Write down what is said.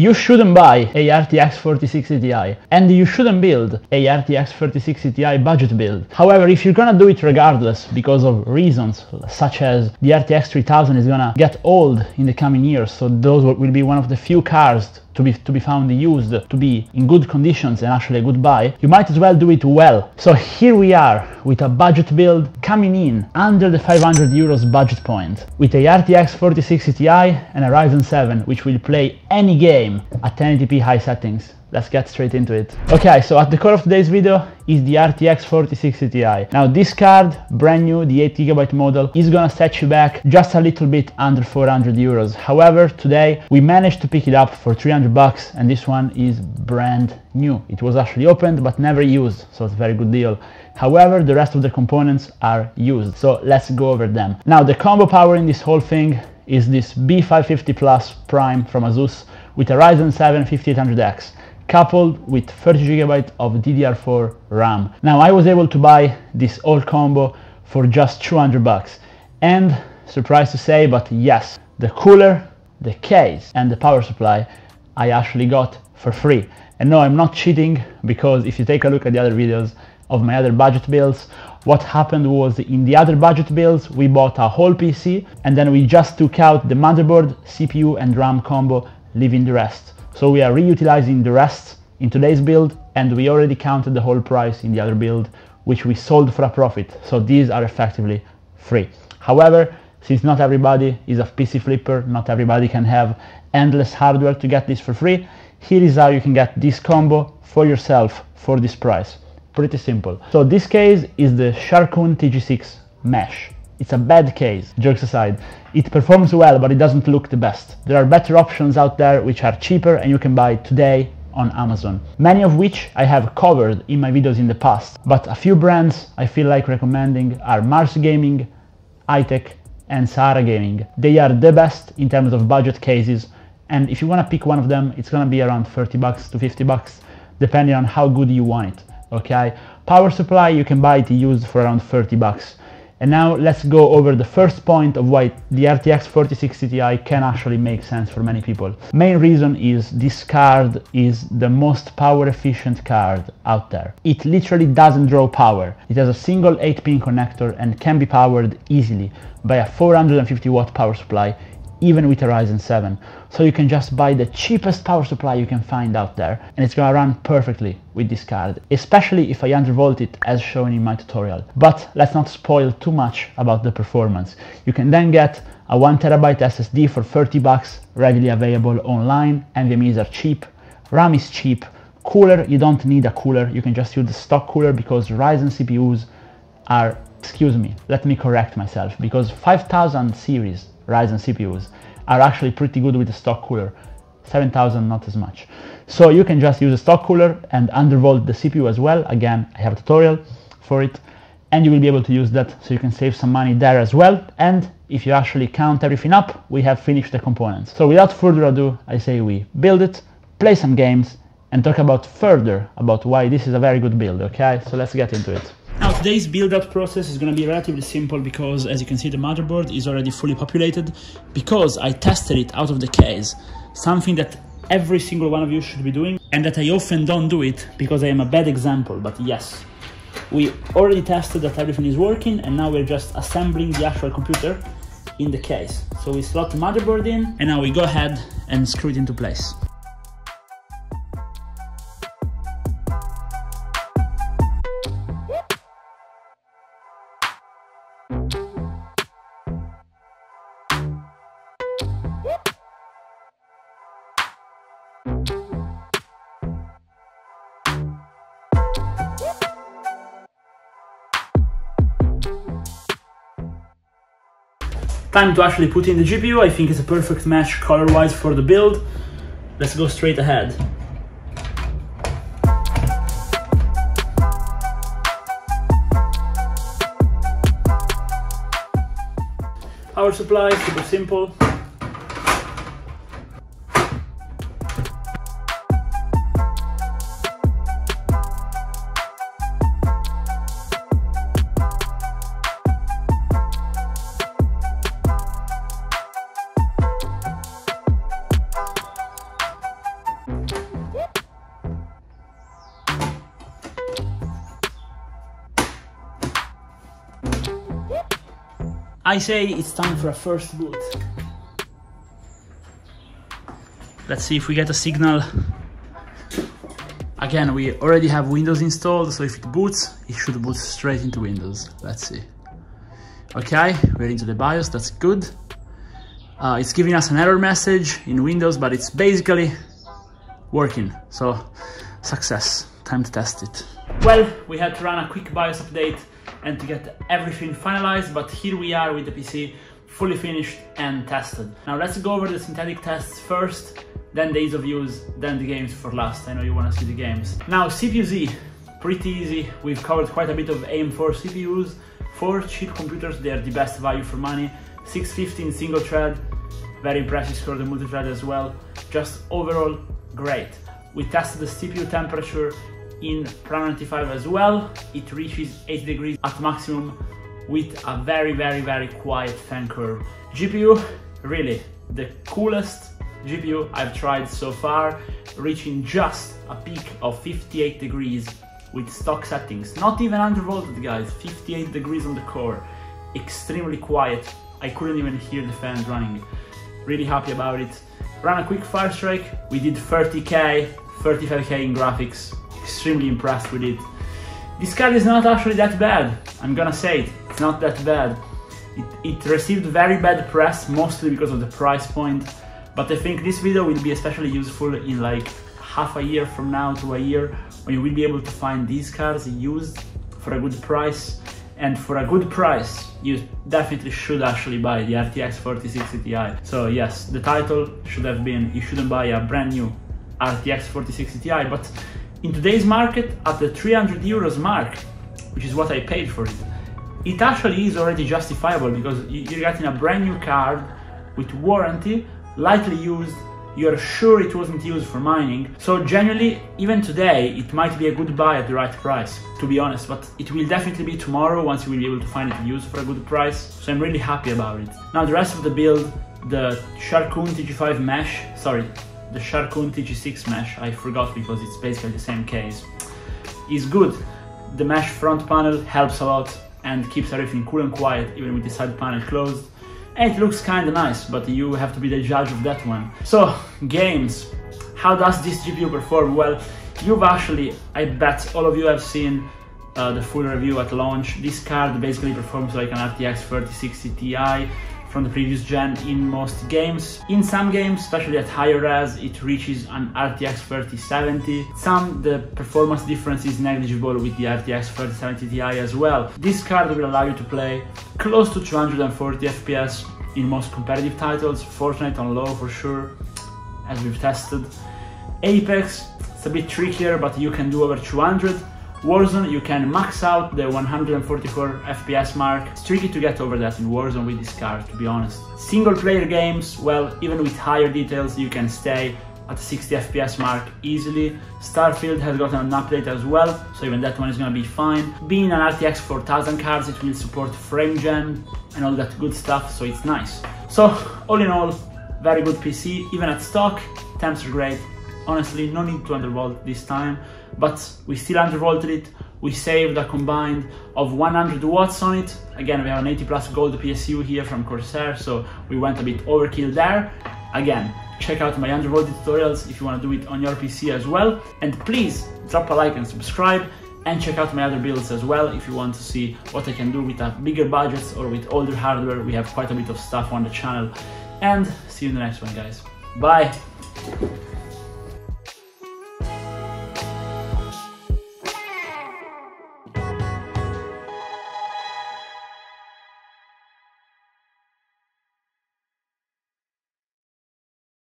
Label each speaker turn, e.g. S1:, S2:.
S1: You shouldn't buy a RTX 4060 Ti and you shouldn't build a RTX 3060 Ti budget build. However, if you're gonna do it regardless because of reasons such as the RTX 3000 is gonna get old in the coming years, so those will be one of the few cars to be to be found used to be in good conditions and actually a good buy you might as well do it well. So here we are with a budget build coming in under the 500 euros budget point with a RTX 4060 Ti and a Ryzen 7 which will play any game at 1080p high settings let's get straight into it. Okay, so at the core of today's video is the RTX 4060 Ti. Now this card, brand new, the 8GB model, is gonna set you back just a little bit under 400 euros. However, today we managed to pick it up for 300 bucks and this one is brand new. It was actually opened but never used, so it's a very good deal. However, the rest of the components are used, so let's go over them. Now the combo power in this whole thing is this B550 Plus Prime from Asus with a Ryzen 7 5800X coupled with 30GB of DDR4 RAM. Now I was able to buy this old combo for just 200 bucks. And surprised to say but yes the cooler the case and the power supply I actually got for free. And no I'm not cheating because if you take a look at the other videos of my other budget builds what happened was in the other budget builds we bought a whole PC and then we just took out the motherboard CPU and RAM combo leaving the rest so we are reutilizing the rest in today's build and we already counted the whole price in the other build which we sold for a profit. So these are effectively free. However, since not everybody is a PC flipper, not everybody can have endless hardware to get this for free, here is how you can get this combo for yourself for this price. Pretty simple. So this case is the Sharkoon TG6 Mesh. It's a bad case, jokes aside. It performs well, but it doesn't look the best. There are better options out there which are cheaper and you can buy today on Amazon. Many of which I have covered in my videos in the past, but a few brands I feel like recommending are Mars Gaming, iTech and Sahara Gaming. They are the best in terms of budget cases and if you want to pick one of them, it's going to be around 30 bucks to 50 bucks depending on how good you want it, okay? Power supply you can buy it used for around 30 bucks. And now let's go over the first point of why the RTX 4060 Ti can actually make sense for many people. Main reason is this card is the most power efficient card out there. It literally doesn't draw power. It has a single 8 pin connector and can be powered easily by a 450 watt power supply even with a Ryzen 7. So you can just buy the cheapest power supply you can find out there and it's gonna run perfectly with this card, especially if I undervolt it as shown in my tutorial. But let's not spoil too much about the performance. You can then get a 1TB SSD for 30 bucks, readily available online, NVMEs are cheap, RAM is cheap, cooler, you don't need a cooler, you can just use the stock cooler because Ryzen CPUs are, excuse me, let me correct myself, because 5000 series Ryzen CPUs are actually pretty good with the stock cooler. 7000 not as much. So you can just use a stock cooler and undervolt the CPU as well. Again, I have a tutorial for it and you will be able to use that so you can save some money there as well. And if you actually count everything up, we have finished the components. So without further ado, I say we build it, play some games and talk about further about why this is a very good build, okay? So let's get into it. Today's build out process is going to be relatively simple because as you can see the motherboard is already fully populated because I tested it out of the case, something that every single one of you should be doing and that I often don't do it because I am a bad example, but yes. We already tested that everything is working and now we're just assembling the actual computer in the case. So we slot the motherboard in and now we go ahead and screw it into place. Time to actually put in the GPU. I think it's a perfect match color-wise for the build. Let's go straight ahead. Power supply, super simple. I say it's time for a first boot. Let's see if we get a signal. Again, we already have Windows installed, so if it boots, it should boot straight into Windows. Let's see. Okay, we're into the BIOS, that's good. Uh, it's giving us an error message in Windows, but it's basically working. So, success. Time to test it. Well, we had to run a quick BIOS update and to get everything finalized, but here we are with the PC fully finished and tested. Now let's go over the synthetic tests first then days of use, then the games for last. I know you want to see the games. Now CPU-Z, pretty easy. We've covered quite a bit of AM4 CPUs. For cheap computers, they're the best value for money. 615 single thread, very impressive score the multi-thread as well. Just overall, great. We tested the CPU temperature in Prime 95 as well. It reaches 8 degrees at maximum with a very, very, very quiet fan curve. GPU, really, the coolest GPU I've tried so far, reaching just a peak of 58 degrees with stock settings. Not even undervolted guys, 58 degrees on the core. Extremely quiet. I couldn't even hear the fans running. Really happy about it. Ran a quick fire strike. We did 30k, 35k in graphics. Extremely impressed with it. This card is not actually that bad. I'm gonna say it. It's not that bad. It, it received very bad press, mostly because of the price point. But I think this video will be especially useful in like half a year from now to a year when you will be able to find these cars used for a good price and for a good price you definitely should actually buy the RTX 4060 Ti. So yes, the title should have been you shouldn't buy a brand new RTX 4060 Ti but in today's market at the 300 euros mark which is what I paid for it it actually is already justifiable because you're getting a brand new card with warranty lightly used, you're sure it wasn't used for mining. So genuinely, even today, it might be a good buy at the right price, to be honest, but it will definitely be tomorrow once you will be able to find it used for a good price. So I'm really happy about it. Now the rest of the build, the Sharkoon TG5 mesh, sorry, the Sharkoon TG6 mesh, I forgot because it's basically the same case, is good. The mesh front panel helps a lot and keeps everything cool and quiet even with the side panel closed and it looks kind of nice, but you have to be the judge of that one. So, games. How does this GPU perform? Well, you've actually, I bet all of you have seen uh, the full review at launch. This card basically performs like an RTX 3060 Ti from the previous gen in most games. In some games, especially at higher res, it reaches an RTX 3070. Some, the performance difference is negligible with the RTX 3070 Ti as well. This card will allow you to play close to 240 FPS in most competitive titles, Fortnite on low for sure, as we've tested. Apex, it's a bit trickier, but you can do over 200. Warzone, you can max out the 144 FPS mark. It's tricky to get over that in Warzone with this card, to be honest. Single player games, well, even with higher details, you can stay at 60 FPS mark easily. Starfield has gotten an update as well, so even that one is gonna be fine. Being an RTX 4000 cards, it will support frame gen and all that good stuff, so it's nice. So, all in all, very good PC, even at stock, temps are great, honestly no need to undervolt this time but we still undervolted it. We saved a combined of 100 watts on it. Again we have an 80 plus gold PSU here from Corsair so we went a bit overkill there. Again check out my undervolted tutorials if you want to do it on your PC as well. And please drop a like and subscribe and check out my other builds as well if you want to see what I can do with a bigger budgets or with older hardware. We have quite a bit of stuff on the channel. And see you in the next one guys. Bye